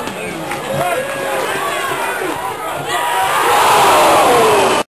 up and.